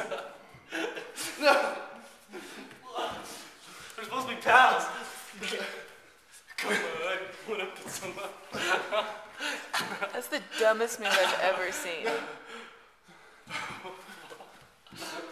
no. We're supposed to be pals. Come on, put up with someone. That's the dumbest move I've ever seen.